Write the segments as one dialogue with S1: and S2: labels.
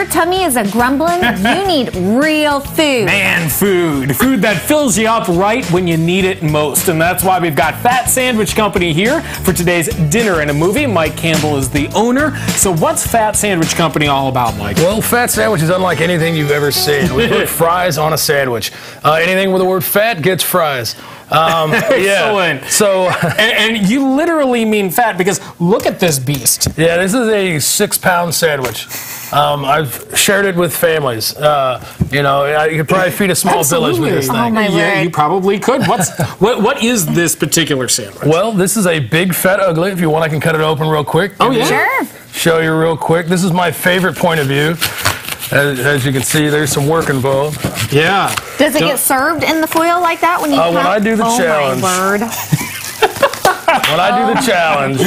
S1: Your tummy is a grumbling. you need real food.
S2: Man food. Food that fills you up right when you need it most. And that's why we've got Fat Sandwich Company here for today's dinner and a movie. Mike Campbell is the owner. So what's Fat Sandwich Company all about, Mike?
S3: Well, fat sandwich is unlike anything you've ever seen. We put fries on a sandwich. Uh, anything with the word fat gets fries. Um, yeah. So,
S2: And, and you literally mean fat because look at this beast.
S3: yeah, this is a six-pound sandwich. Um, I've shared it with families. Uh, you know, you could probably feed a small village with this thing.
S1: Oh, my
S2: yeah,
S1: word.
S2: you probably could. What's what? What is this particular sandwich?
S3: Well, this is a big fat ugly. If you want, I can cut it open real quick.
S2: Oh, yeah?
S1: Sure.
S3: Show you real quick. This is my favorite point of view. As, as you can see, there's some work involved.
S2: Yeah.
S1: Does it
S2: Don't-
S1: get served in the foil like that when you
S3: Uh, when? I do the
S1: oh
S3: challenge.
S1: my word.
S3: When I do the challenge,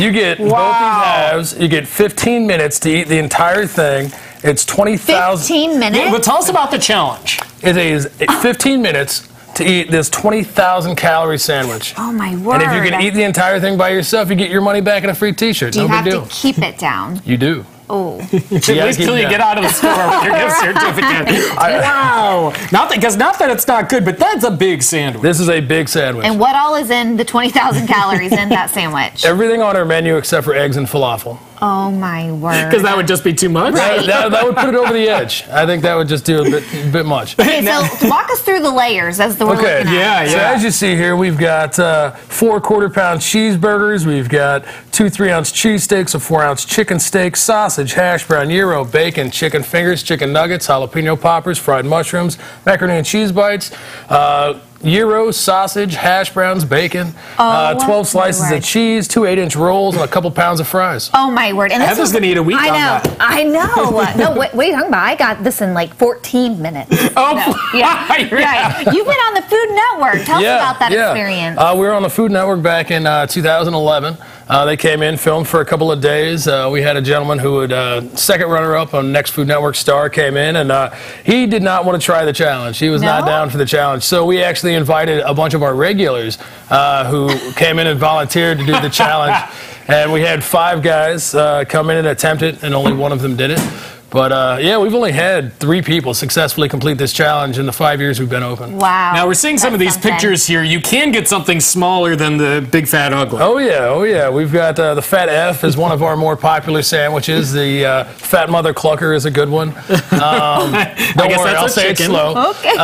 S3: you get both these halves. You get 15 minutes to eat the entire thing. It's 20,000.
S1: 15 minutes?
S2: Yeah, but tell us about the challenge.
S3: It is 15 minutes to eat this 20,000 calorie sandwich.
S1: oh my word.
S3: And if you can eat the entire thing by yourself, you get your money back in a free T-shirt.
S1: do you
S3: no
S1: have
S3: big deal.
S1: to keep it down?
S3: You do.
S1: Oh.
S2: At least till you get out of the store with your gift certificate. wow. Not that because not that it's not good, but that's a big sandwich.
S3: This is a big sandwich.
S1: And what all is in the 20,000 calories in that sandwich?
S3: Everything on our menu except for eggs and falafel.
S1: Oh my word.
S2: Because that would just be too much.
S3: That, that- that would put it over the edge. I think that would just do a bit, bit much.
S1: Okay, so walk us through the layers as the we're
S3: Okay,
S1: looking at.
S2: Yeah,
S3: So as you see here, we've got uh, four quarter pound cheeseburgers. We've got two three ounce cheesesteaks, a four ounce chicken steak, sausage, hash brown, gyro, bacon, chicken fingers, chicken nuggets, jalapeno poppers, fried mushrooms, macaroni and cheese bites. Uh, Gyro, sausage, hash browns, bacon, uh,
S1: Oh,
S3: 12 slices
S1: word.
S3: of cheese, two 8 inch rolls, and a couple pounds of fries.
S1: Oh my word! And this
S2: Heather's gonna eat a week
S1: I
S2: on
S1: know.
S2: that.
S1: I know. no, what, what are you talking about? I got this in like 14 minutes.
S2: Oh,
S1: No, yeah,
S2: yeah.
S1: yeah. You've been on the Food Network. Tell us about that experience.
S3: Uh, we were on the Food Network back in uh, 2011. Uh, they came in, filmed for a couple of days. Uh, we had a gentleman who would uh, second runner-up on Next Food Network Star came in, and uh, he did not want to try the challenge. He was not down for the challenge. So we actually invited a bunch of our regulars uh, who came in and volunteered to do the challenge. And we had five guys uh, come in and attempt it, and only one of them did it. But uh, yeah, we've only had three people successfully complete this challenge in the five years we've been open.
S1: wow.
S2: Now we're seeing some of these
S1: something.
S2: pictures here. You can get something smaller than the big fat ugly.
S3: Oh yeah, oh yeah. We've got uh, the Fat F is one of our more popular sandwiches. The uh, Fat Mother Clucker is a good one. Um, don't
S2: guess
S3: worry,
S2: that's
S3: I'll
S2: a
S3: say it
S2: chicken.
S3: slow.
S1: Okay.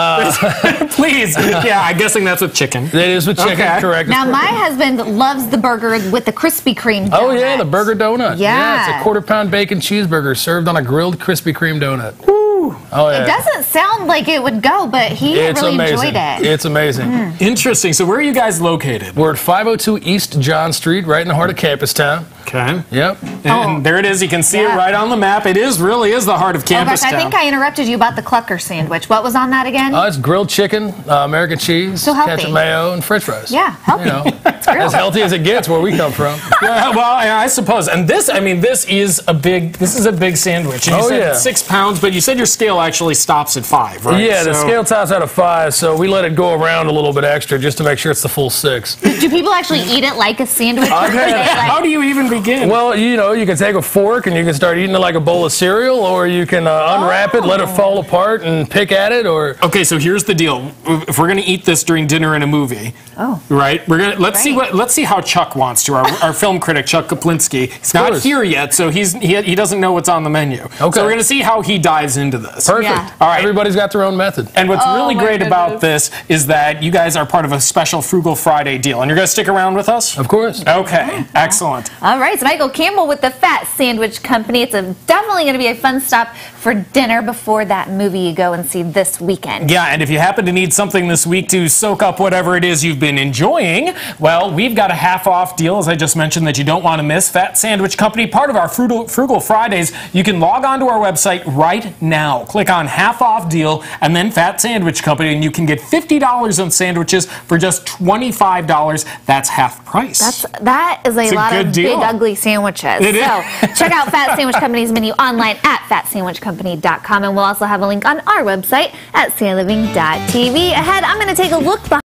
S2: Please. Yeah, I'm guessing that's with chicken.
S3: It is with chicken,
S2: Okay.
S3: correct?
S1: now my husband loves the burger with the Krispy Kreme.
S3: Oh yeah, the burger donut. it's
S1: Yeah.
S3: It's a quarter pound bacon cheeseburger served on a grilled Krispy Kreme donut. Oh yeah.
S1: It doesn't sound like it would go, but he
S3: it's
S1: really
S3: amazing.
S1: enjoyed it.
S3: It's amazing.
S2: Interesting. So where are you guys located?
S3: We're at 502 East John Street, right in the heart of Campus Town.
S2: Okay.
S3: Yep.
S2: And
S1: Oh.
S2: there it is. You can see it right on the map. It is really is the heart of
S1: Oh
S2: campus
S1: gosh, I think I interrupted you about the Clucker sandwich. What was on that again?
S3: Uh, it's grilled chicken, uh, American cheese,
S1: So healthy.
S3: ketchup mayo, and French fries.
S1: yeah, healthy.
S3: You know,
S1: It's real.
S3: as healthy as it gets where we come from.
S2: Yeah, well, I I suppose. And this, I mean, this is a big. This is a big sandwich. And you
S3: Oh,
S2: said
S3: yeah.
S2: six pounds, but you said your scale actually stops at five, right?
S3: Yeah, the scale tops out of five, so we let it go around a little bit extra just to make sure it's the full six.
S1: Do people actually eat it like a sandwich?
S3: I've
S1: Or do they,
S3: had-
S1: like-
S2: How do you even begin?
S3: Well, you know, you can take a fork and you can start eating it like a bowl of cereal, or you can uh, unwrap it, let it fall apart, and pick at it, or
S2: Okay, so here's the deal. If we're gonna eat this during dinner in a movie,
S1: Oh.
S2: right? We're gonna let's see
S1: Great.
S2: What let's see how Chuck wants to. Our, our film critic Chuck Koplinski. He's not here yet, so he's he, he doesn't know what's on the menu.
S3: Okay.
S2: So we're gonna see how he dives into this.
S3: perfect.
S1: Yeah.
S2: All right.
S3: Everybody's got their own method.
S2: And what's
S1: Oh,
S2: really
S1: my
S2: great about this is that you guys are part of a special Frugal Friday deal, and you're gonna stick around with us.
S3: Of course.
S2: Okay, oh, excellent.
S1: All right, so Michael Campbell with the Fat Sandwich Company. It's a, definitely going to be a fun stop for dinner before that movie you go and see this weekend.
S2: Yeah, and if you happen to need something this week to soak up whatever it is you've been enjoying, well, we've got a half off deal, as I just mentioned, that you don't want to miss. Fat Sandwich Company, part of our Frugal, Frugal Fridays. You can log on to our website right now. Click on half off deal and then Fat Sandwich Company, and you can get $50 on sandwiches for just $25. That's half price.
S1: That's, that is a
S2: It's
S1: lot
S2: good
S1: of
S2: deal.
S1: big, ugly sandwiches.
S2: It is.
S1: so check out Fat Sandwich Company's menu online at fatsandwichcompany.com, and we'll also have a link on our website at ciliving.tv. Ahead, I'm going to take a look behind.